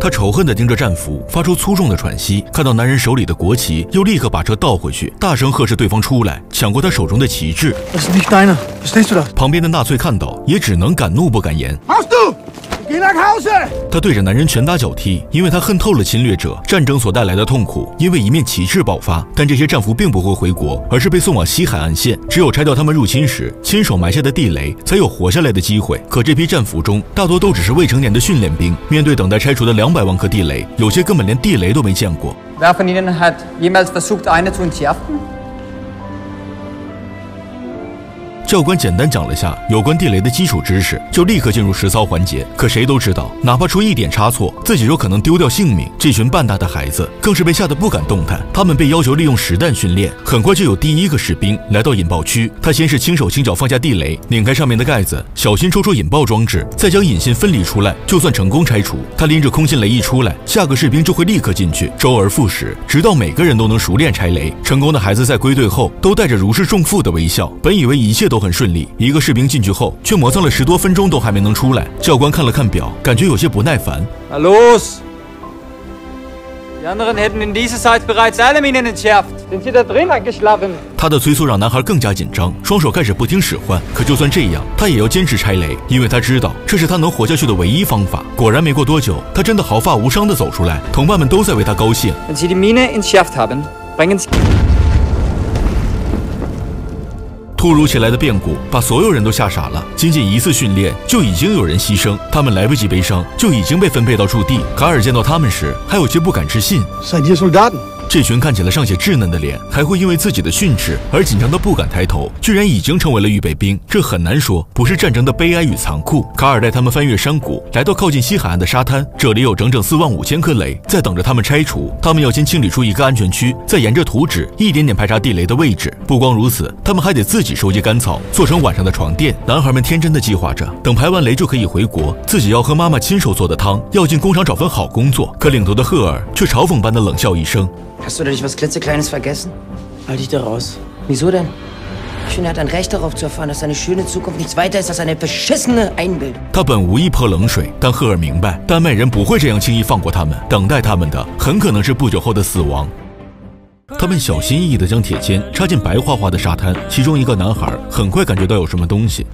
他仇恨地盯着战俘，发出粗重的喘息。看到男人手里的国旗，又立刻把车倒回去，大声呵斥对方出来，抢过他手中的旗帜。旁边的纳粹看到，也只能敢怒不敢言。他对着男人拳打脚踢，因为他恨透了侵略者战争所带来的痛苦。因为一面旗帜爆发，但这些战俘并不会回国，而是被送往西海岸线。只有拆掉他们入侵时亲手埋下的地雷，才有活下来的机会。可这批战俘中，大多都只是未成年的训练兵，面对等待拆除的两百万颗地雷，有些根本连地雷都没见过。教官简单讲了下有关地雷的基础知识，就立刻进入实操环节。可谁都知道，哪怕出一点差错，自己就可能丢掉性命。这群半大的孩子更是被吓得不敢动弹。他们被要求利用实弹训练。很快就有第一个士兵来到引爆区，他先是轻手轻脚放下地雷，拧开上面的盖子，小心抽出引爆装置，再将引信分离出来，就算成功拆除。他拎着空心雷一出来，下个士兵就会立刻进去，周而复始，直到每个人都能熟练拆雷。成功的孩子在归队后都带着如释重负的微笑，本以为一切都。很顺利，一个士兵进去后，却磨蹭了十多分钟都还没能出来。教官看了看表，感觉有些不耐烦。他的催促让男孩更加紧张，双手开始不听使唤。可就算这样，他也要坚持拆雷，因为他知道这是他能活下去的唯一方法。果然，没过多久，他真的毫发无伤地走出来，同伴们都在为他高兴。突如其来的变故把所有人都吓傻了。仅仅一次训练就已经有人牺牲，他们来不及悲伤，就已经被分配到驻地。卡尔见到他们时，还有些不敢置信。这群看起来尚且稚嫩的脸，还会因为自己的训斥而紧张的不敢抬头，居然已经成为了预备兵。这很难说不是战争的悲哀与残酷。卡尔带他们翻越山谷，来到靠近西海岸的沙滩，这里有整整四万五千颗雷在等着他们拆除。他们要先清理出一个安全区，再沿着图纸一点点排查地雷的位置。不光如此，他们还得自己收集干草，做成晚上的床垫。男孩们天真的计划着，等排完雷就可以回国，自己要喝妈妈亲手做的汤，要进工厂找份好工作。可领头的赫尔却嘲讽般的冷笑一声。Hast du da nicht was klitzekleines vergessen? Halt dich da raus. Wieso denn? Schön hat ein Recht darauf zu erfahren, dass seine schöne Zukunft nichts weiter ist als eine beschissene Einbildung. 他本无意泼冷水，但赫尔明白，丹麦人不会这样轻易放过他们，等待他们的很可能是不久后的死亡。他们小心翼翼地将铁签插进白花花的沙滩，其中一个男孩很快感觉到有什么东西。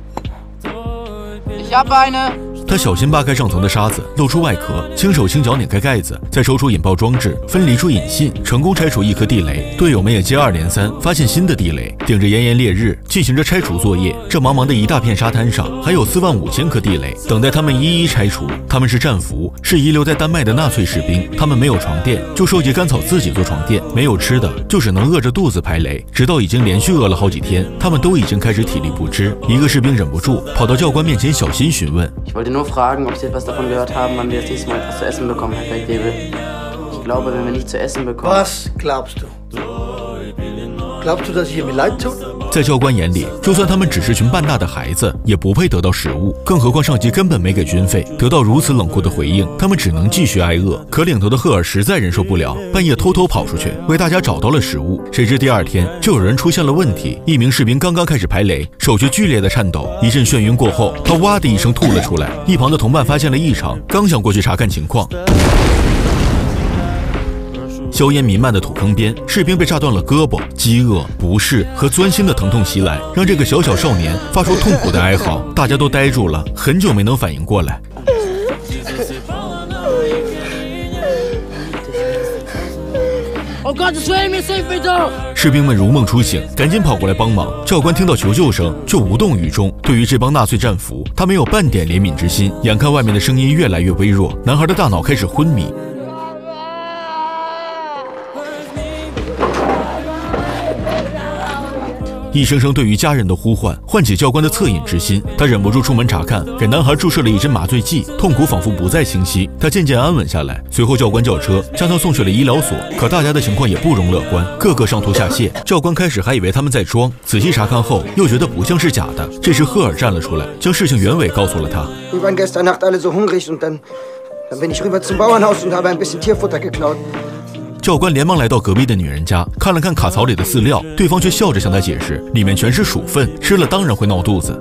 Ich habe eine. 他小心扒开上层的沙子，露出外壳，轻手轻脚拧开盖子，再抽出引爆装置，分离出引信，成功拆除一颗地雷。队友们也接二连三发现新的地雷，顶着炎炎烈日进行着拆除作业。这茫茫的一大片沙滩上，还有四万五千颗地雷等待他们一一拆除。他们是战俘，是遗留在丹麦的纳粹士兵。他们没有床垫，就收集干草自己做床垫；没有吃的，就只能饿着肚子排雷。直到已经连续饿了好几天，他们都已经开始体力不支。一个士兵忍不住跑到教官面前，小心询问。Nur fragen, ob Sie etwas davon gehört haben, wann wir das nächste Mal etwas zu essen bekommen, Herr Feldwebel. Ich glaube, wenn wir nicht zu essen bekommen... Was glaubst du? Glaubst du, dass ich ihr mir leid tut? 在教官眼里，就算他们只是群半大的孩子，也不配得到食物。更何况上级根本没给军费，得到如此冷酷的回应，他们只能继续挨饿。可领头的赫尔实在忍受不了，半夜偷偷跑出去为大家找到了食物。谁知第二天就有人出现了问题，一名士兵刚刚开始排雷，手却剧烈的颤抖。一阵眩晕过后，他哇的一声吐了出来。一旁的同伴发现了异常，刚想过去查看情况。硝烟弥漫的土坑边，士兵被炸断了胳膊，饥饿、不适和钻心的疼痛袭来，让这个小小少年发出痛苦的哀嚎。大家都呆住了，很久没能反应过来。士兵们如梦初醒，赶紧跑过来帮忙。教官听到求救声，却无动于衷。对于这帮纳粹战俘，他没有半点怜悯之心。眼看外面的声音越来越微弱，男孩的大脑开始昏迷。一声声对于家人的呼唤，唤起教官的恻隐之心。他忍不住出门查看，给男孩注射了一针麻醉剂，痛苦仿佛不再清晰。他渐渐安稳下来。随后，教官叫车将他送去了医疗所。可大家的情况也不容乐观，个个上吐下泻。教官开始还以为他们在装，仔细查看后又觉得不像是假的。这时，赫尔站了出来，将事情原委告诉了他。教官连忙来到隔壁的女人家，看了看卡槽里的饲料，对方却笑着向他解释，里面全是鼠粪，吃了当然会闹肚子。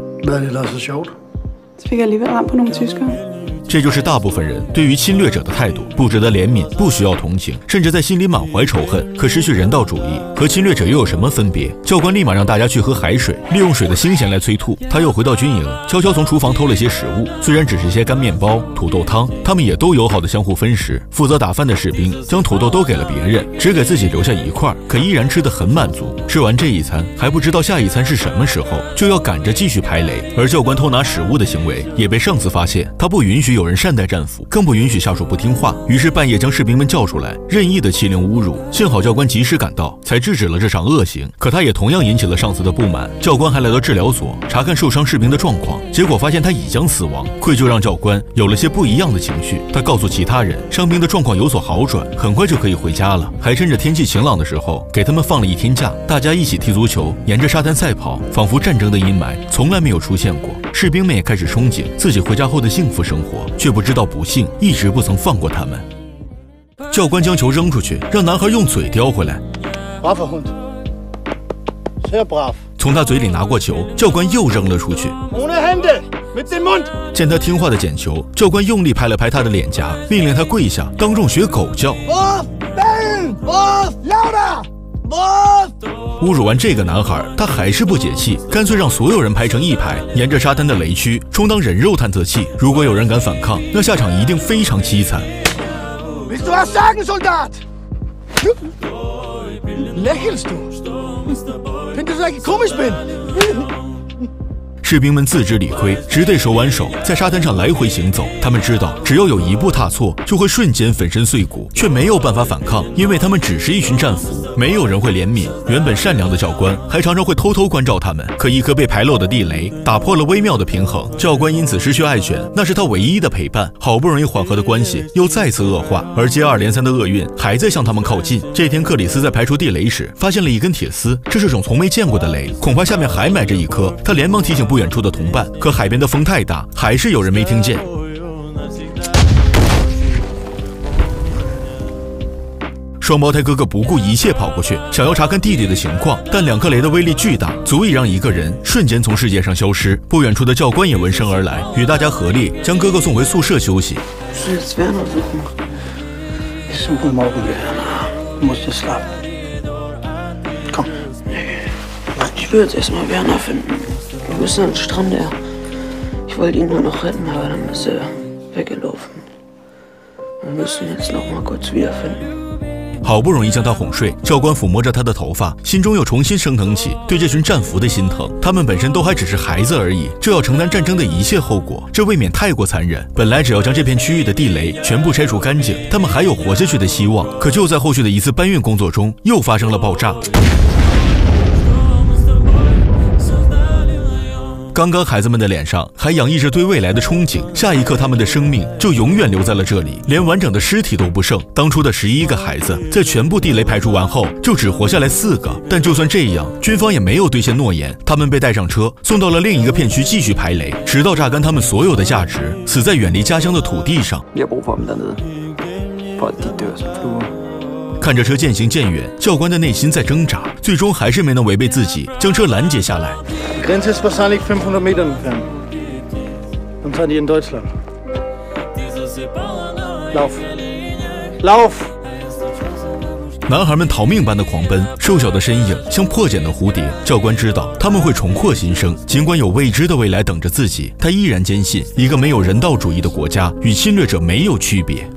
这就是大部分人对于侵略者的态度，不值得怜悯，不需要同情，甚至在心里满怀仇恨。可失去人道主义和侵略者又有什么分别？教官立马让大家去喝海水，利用水的新鲜来催吐。他又回到军营，悄悄从厨房偷了些食物，虽然只是些干面包、土豆汤，他们也都友好的相互分食。负责打饭的士兵将土豆都给了别人，只给自己留下一块，可依然吃得很满足。吃完这一餐，还不知道下一餐是什么时候，就要赶着继续排雷。而教官偷拿食物的行为也被上司发现，他不允许有人善待战俘，更不允许下属不听话。于是半夜将士兵们叫出来，任意的欺凌侮辱。幸好教官及时赶到，才制止了这场恶行。可他也同样引起了上司的不满。教官还来到治疗所查看受伤士兵的状况，结果发现他已将死亡。愧疚让教官有了些不一样的情绪。他告诉其他人，伤兵的状况有所好转，很快就可以回家了。还趁着天气晴朗的时候，给他们放了一天假，大家一起踢足球，沿着沙滩赛跑，仿佛战争的阴霾从来没有出现过。士兵们也开始憧憬自己回家后的幸福生活，却不知道不幸一直不曾放过他们。教官将球扔出去，让男孩用嘴叼回来。从他嘴里拿过球，教官又扔了出去。见他听话的捡球，教官用力拍了拍他的脸颊，命令他跪下，当众学狗叫。侮辱完这个男孩，他还是不解气，干脆让所有人排成一排，沿着沙滩的雷区充当人肉探测器。如果有人敢反抗，那下场一定非常凄惨。士兵们自知理亏，只得手挽手在沙滩上来回行走。他们知道，只要有一步踏错，就会瞬间粉身碎骨，却没有办法反抗，因为他们只是一群战俘，没有人会怜悯。原本善良的教官还常常会偷偷关照他们，可一颗被排漏的地雷打破了微妙的平衡，教官因此失去爱犬，那是他唯一的陪伴。好不容易缓和的关系又再次恶化，而接二连三的厄运还在向他们靠近。这天，克里斯在排除地雷时发现了一根铁丝，这是种从没见过的雷，恐怕下面还埋着一颗。他连忙提醒不远处的同伴，可海边的风太大，还是有人没听见。双胞胎哥哥不顾一切跑过去，想要查看弟弟的情况，但两颗雷的威力巨大，足以让一个人瞬间从世界上消失。不远处的教官也闻声而来，与大家合力将哥哥送回宿舍休息。好不容易将他哄睡教官抚摸着他的头发心中又重新升腾起对这群战俘的心疼他们本身都还只是孩子而已这要承担战争的一切后果。这未免太过残忍本来只要将这片区域的地雷全部拆除干净他们还有活下去的希望。可就在后续的一次搬运工作中又发生了爆炸。刚刚孩子们的脸上还洋溢着对未来的憧憬，下一刻他们的生命就永远留在了这里，连完整的尸体都不剩。当初的十一个孩子，在全部地雷排除完后，就只活下来四个。但就算这样，军方也没有兑现诺言，他们被带上车，送到了另一个片区继续排雷，直到榨干他们所有的价值，死在远离家乡的土地上。看着车渐行渐远教官的内心在挣扎最终还是没能违背自己将车拦截下来。男孩们逃命般的狂奔瘦小的身影像破茧的蝴蝶教官知道他们会重获新生。尽管有未知的未来等着自己他依然坚信一个没有人道主义的国家与侵略者没有区别。